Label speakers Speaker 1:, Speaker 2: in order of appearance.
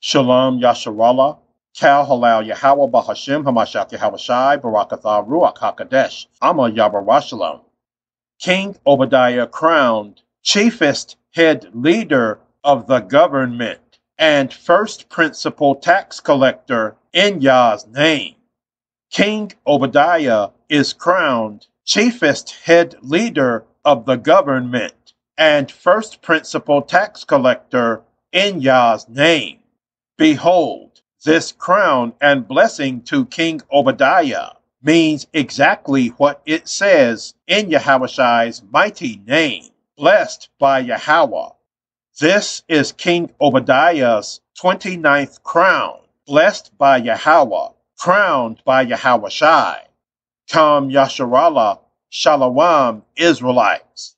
Speaker 1: Shalom Yasharallah, Kal Halal Yahweh Bahashim Hamashak Yahawashi Ruach HaKadesh Amma Yabarashalam. King Obadyah crowned chiefest head leader of the government and first principal tax collector in Yah's name. King Obadyah is crowned chiefest head leader of the government and first principal tax collector in Yah's name. Behold, this crown and blessing to King Obadyah means exactly what it says in Yahweh's mighty name, blessed by Yahweh. This is King Obadyah's 29th crown, blessed by Yahweh, crowned by Yahawashi. Kam Yasharallah, Shalom, Israelites.